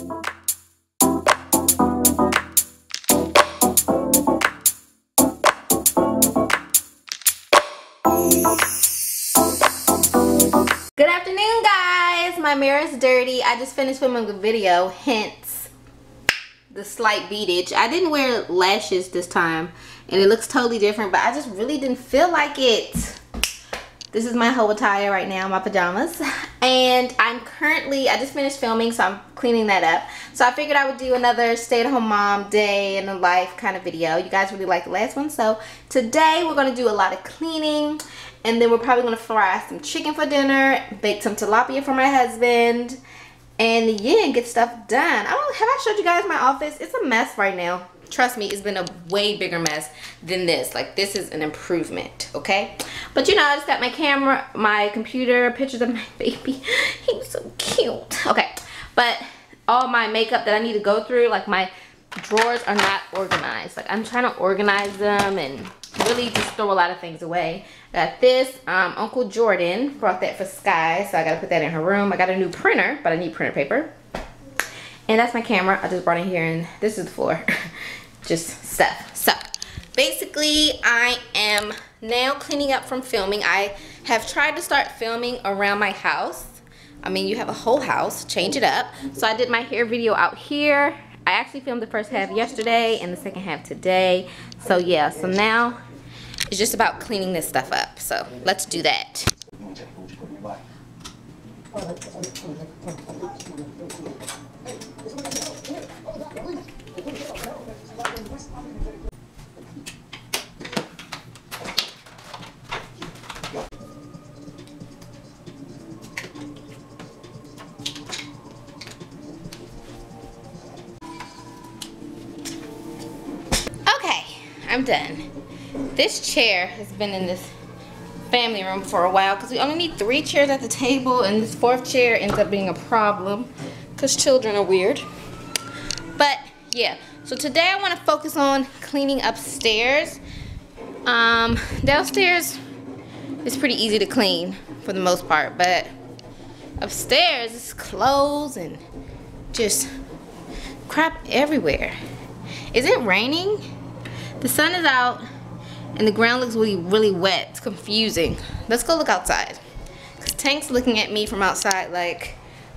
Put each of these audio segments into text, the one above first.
Good afternoon guys! My mirror is dirty. I just finished filming a video, hence the slight beadage. I didn't wear lashes this time and it looks totally different but I just really didn't feel like it. This is my whole attire right now, my pajamas. And I'm currently, I just finished filming so I'm cleaning that up. So I figured I would do another stay-at-home mom day in the life kind of video. You guys really liked the last one. So today we're to do a lot of cleaning and then we're probably to fry some chicken for dinner, bake some tilapia for my husband, and yeah, get stuff done. I don't have I showed you guys my office? It's a mess right now. Trust me, it's been a way bigger mess than this. Like this is an improvement, okay? But you know, I just got my camera, my computer, pictures of my baby. He's so cute. Okay, but all my makeup that I need to go through, like my drawers are not organized. Like I'm trying to organize them and really just throw a lot of things away. Got this, um, Uncle Jordan brought that for Sky, so I gotta put that in her room. I got a new printer, but I need printer paper. And that's my camera. I just brought it here and this is the floor. just stuff. So, basically, I am now cleaning up from filming. I have tried to start filming around my house. I mean, you have a whole house, change it up. So I did my hair video out here. I actually filmed the first half yesterday and the second half today. So yeah, so now it's just about cleaning this stuff up. So let's do that. I'm done. This chair has been in this family room for a while because we only need three chairs at the table and this fourth chair ends up being a problem because children are weird. But yeah, so today I want to focus on cleaning upstairs. Um, downstairs is pretty easy to clean for the most part, but upstairs is clothes and just crap everywhere. Is it raining? The sun is out and the ground looks really, really wet. It's confusing. Let's go look outside. Cause Tank's looking at me from outside like,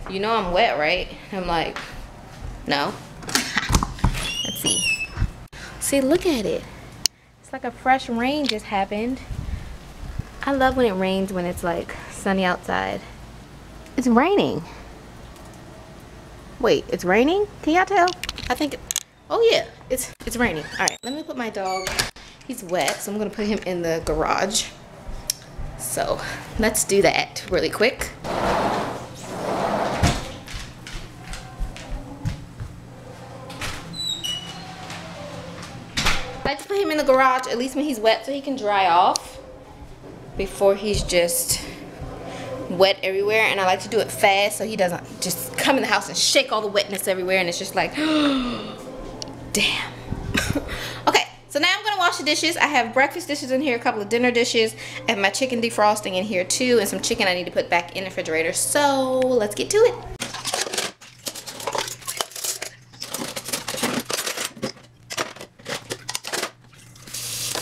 you know I'm wet, right? I'm like, no. Let's see. See, look at it. It's like a fresh rain just happened. I love when it rains when it's like sunny outside. It's raining. Wait, it's raining? Can y'all tell? I think, oh yeah, it's, it's raining. All right, let me put my dog He's wet, so I'm gonna put him in the garage. So let's do that really quick. To put him in the garage at least when he's wet so he can dry off before he's just wet everywhere and I like to do it fast so he doesn't just come in the house and shake all the wetness everywhere and it's just like oh, damn. Okay so now I'm gonna wash the dishes. I have breakfast dishes in here a couple of dinner dishes and my chicken defrosting in here too and some chicken I need to put back in the refrigerator. So let's get to it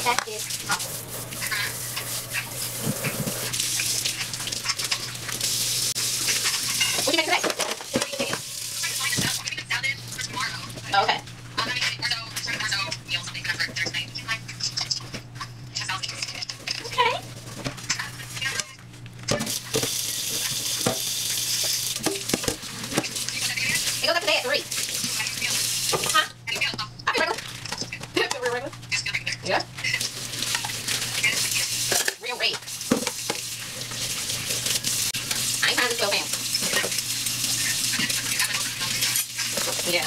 that is awesome. What do you make today? Okay. Okay. It goes up today at 3. Huh? I feel regular. Feel real regular? Yeah? Real rape. I ain't trying to go fam. Yeah.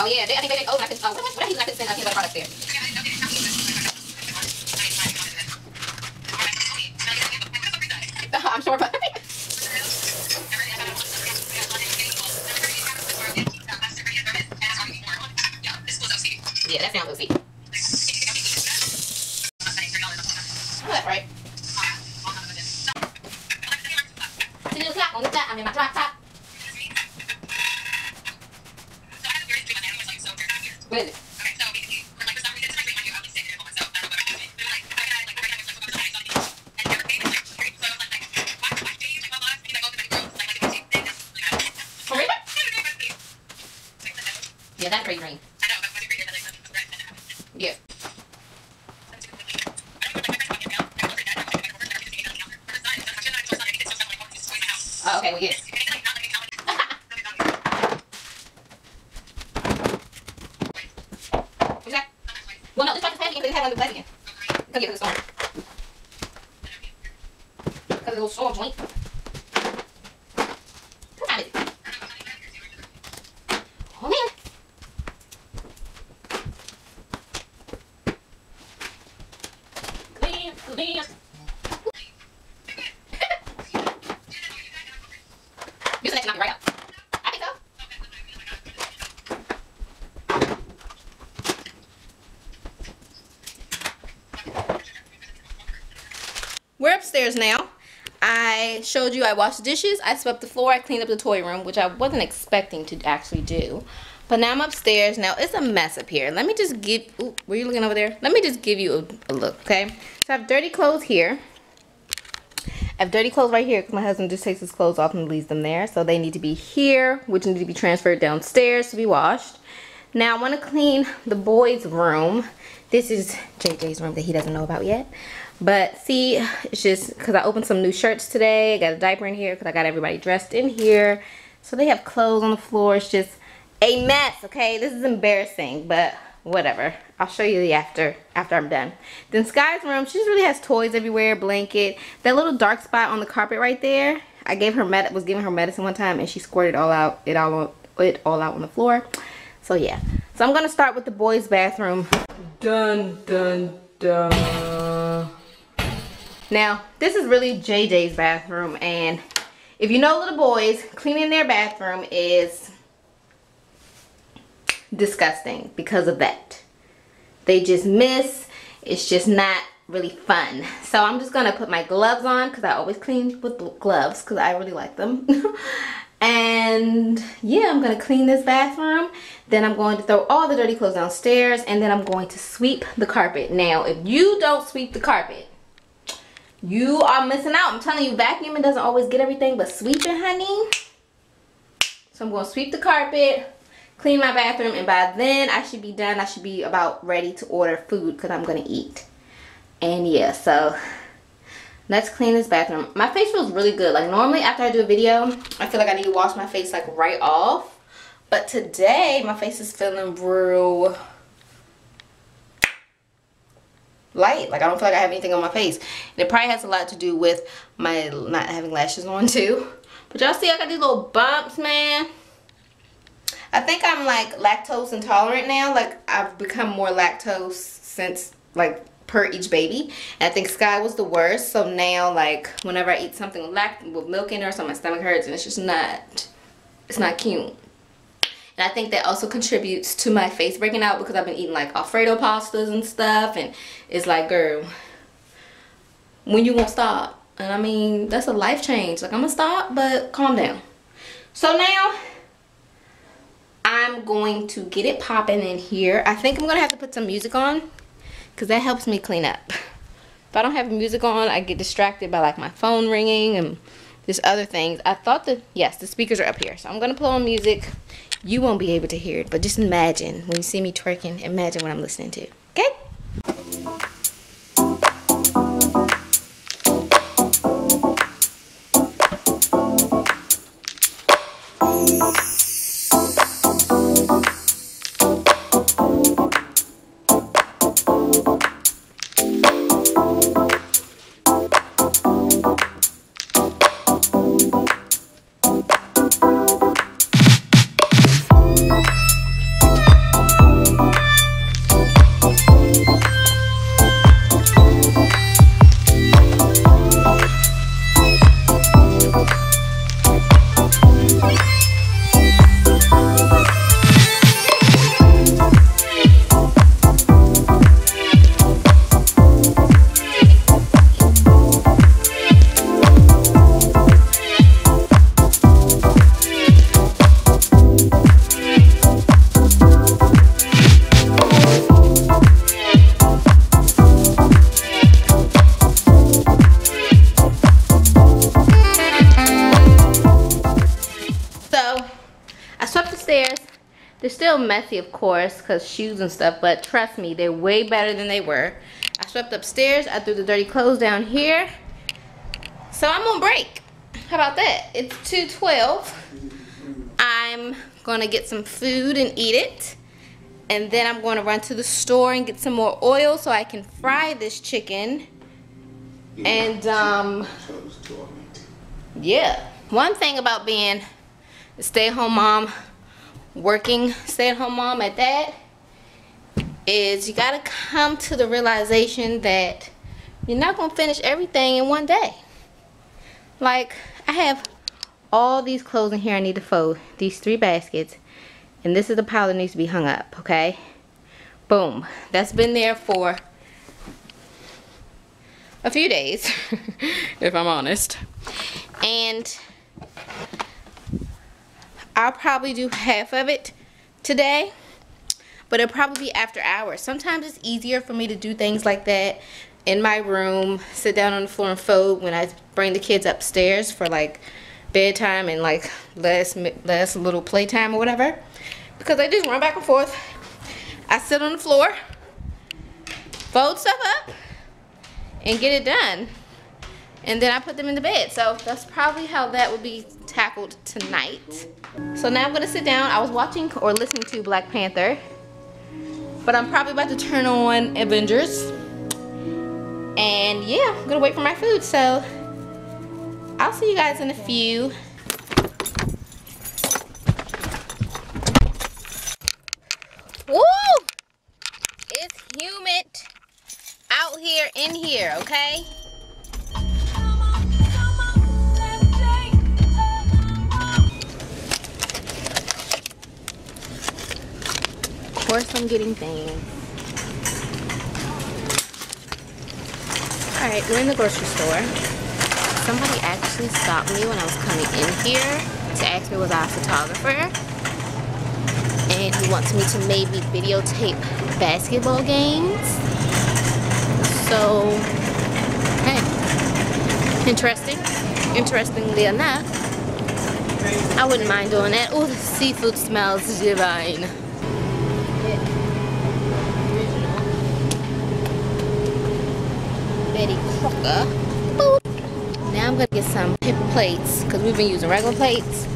Oh yeah, they, I think they did. Oh, I could. Uh, what, what, what I could send uh, peanut butter products there. I'm sure, but yeah, that sounds OC. That's right. I'm in my drop top. What is it? For real? Yeah, that's pretty green. Yeah. Oh, okay. What's that? Well, no, this one is packing because it had one of the again. Because, yeah, because it's storm. Because of the little storm joint. What time is it? Oh, man. Clean, clean. This next knock it right out. I think so. We're upstairs now. I showed you I washed dishes, I swept the floor, I cleaned up the toy room, which I wasn't expecting to actually do. But now I'm upstairs. Now it's a mess up here. Let me just give, ooh, were you looking over there? Let me just give you a, a look, okay? So I have dirty clothes here. I have dirty clothes right here because my husband just takes his clothes off and leaves them there. So they need to be here, which need to be transferred downstairs to be washed. Now I want to clean the boys' room. This is JJ's room that he doesn't know about yet. But see, it's just because I opened some new shirts today. I got a diaper in here because I got everybody dressed in here. So they have clothes on the floor. It's just a mess, okay? This is embarrassing, but whatever. I'll show you the after after I'm done. Then Sky's room, she just really has toys everywhere, blanket. That little dark spot on the carpet right there. I gave her med was giving her medicine one time and she squirted it all out it all on, it all out on the floor. So yeah. So I'm gonna start with the boys' bathroom. Dun dun dun. Now, this is really JJ's bathroom and if you know little boys, cleaning their bathroom is disgusting because of that. They just miss. It's just not really fun. So I'm just going to put my gloves on because I always clean with gloves because I really like them. and yeah, I'm going to clean this bathroom. Then I'm going to throw all the dirty clothes downstairs and then I'm going to sweep the carpet. Now, if you don't sweep the carpet, you are missing out. I'm telling you, vacuuming doesn't always get everything, but sweeping, honey. So I'm going to sweep the carpet, clean my bathroom, and by then I should be done. I should be about ready to order food because I'm going to eat. And yeah, so let's clean this bathroom. My face feels really good. Like normally after I do a video, I feel like I need to wash my face like right off. But today, my face is feeling real light. Like I don't feel like I have anything on my face. And it probably has a lot to do with my not having lashes on too. But y'all see I got these little bumps, man. I think I'm like lactose intolerant now. Like I've become more lactose since like per each baby. And I think Sky was the worst. So now like whenever I eat something with, with milk in it or something, my stomach hurts and it's just not, it's not cute. And I think that also contributes to my face breaking out because I've been eating like Alfredo pastas and stuff. And it's like, girl, when you gonna stop? And I mean, that's a life change. Like, I'm gonna stop, but calm down. So now, I'm going to get it popping in here. I think I'm gonna have to put some music on because that helps me clean up. If I don't have music on, I get distracted by like my phone ringing and there's other things. I thought that, yes, the speakers are up here. So I'm gonna put on music you won't be able to hear it, but just imagine when you see me twerking, imagine what I'm listening to. Okay? Still messy, of course, because shoes and stuff, but trust me, they're way better than they were. I swept upstairs, I threw the dirty clothes down here. So I'm on break. How about that? It's 2.12. I'm gonna get some food and eat it. And then I'm going to run to the store and get some more oil so I can fry this chicken. And, um, yeah. One thing about being a stay-at-home mom, working stay-at-home mom at that, is you gotta come to the realization that you're not gonna finish everything in one day. Like, I have all these clothes in here I need to fold. These three baskets. And this is the pile that needs to be hung up, okay? Boom. That's been there for a few days, if I'm honest. And I'll probably do half of it today, but it'll probably be after hours. Sometimes it's easier for me to do things like that in my room, sit down on the floor and fold when I bring the kids upstairs for like bedtime and like last, last little playtime or whatever. Because I just run back and forth. I sit on the floor, fold stuff up, and get it done. And then I put them in the bed. So that's probably how that would be tackled tonight. So now I'm gonna sit down. I was watching or listening to Black Panther. But I'm probably about to turn on Avengers. And yeah, I'm gonna wait for my food. So I'll see you guys in a few. Woo! It's humid out here in here, okay? Course I'm getting things. Alright, we're in the grocery store. Somebody actually stopped me when I was coming in here to ask me was I a photographer. And he wants me to maybe videotape basketball games. So hey interesting interestingly enough I wouldn't mind doing that. Oh the seafood smells divine Crocker now I'm gonna get some paper plates because we've been using regular plates.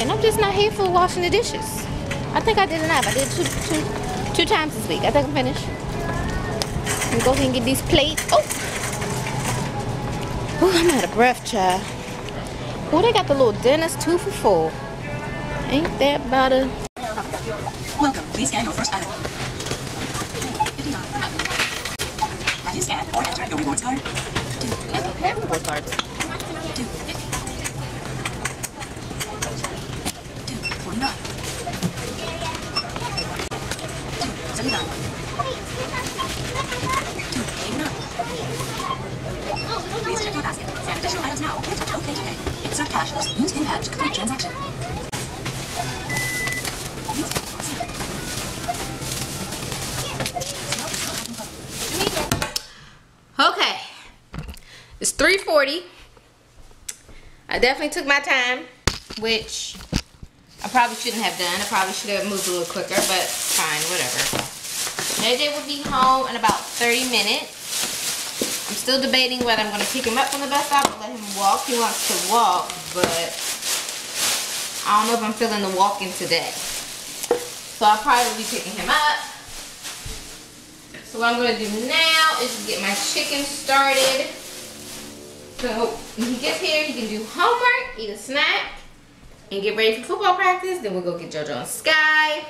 And I'm just not here for washing the dishes. I think I did enough. I did two, two, two times this week. I think I'm finished. I'm go ahead and get these plates. Oh! Oh, I'm out of breath, child. Oh, they got the little dentist two for four. Ain't that about a... Welcome. Please scan your first item. 59. Please scan or enter your rewards card have report cards. Please check your basket. Scan additional items now. Okay today. Insert cash. Use in to complete transaction. 40. I definitely took my time, which I probably shouldn't have done. I probably should have moved a little quicker, but fine, whatever. JJ will be home in about 30 minutes. I'm still debating whether I'm going to pick him up from the bus stop or let him walk. He wants to walk, but I don't know if I'm feeling the walking today. So I'll probably be picking him up. So what I'm going to do now is get my chicken started. So when he gets here, he can do homework, eat a snack, and get ready for football practice. Then we'll go get JoJo and Sky.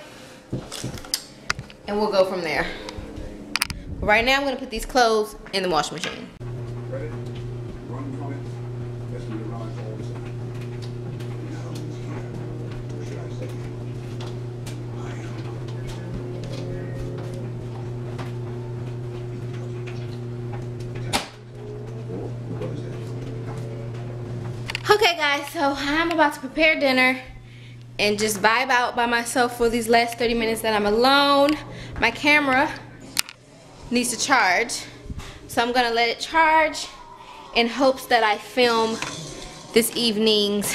And we'll go from there. Right now, I'm to put these clothes in the washing machine. Okay guys, so I'm about to prepare dinner and just vibe out by myself for these last 30 minutes that I'm alone. My camera needs to charge. So I'm gonna let it charge in hopes that I film this evening's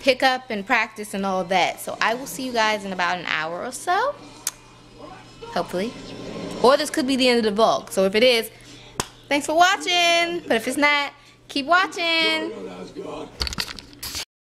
pick up and practice and all that. So I will see you guys in about an hour or so. Hopefully. Or this could be the end of the vlog. So if it is, thanks for watching. But if it's not, keep watching.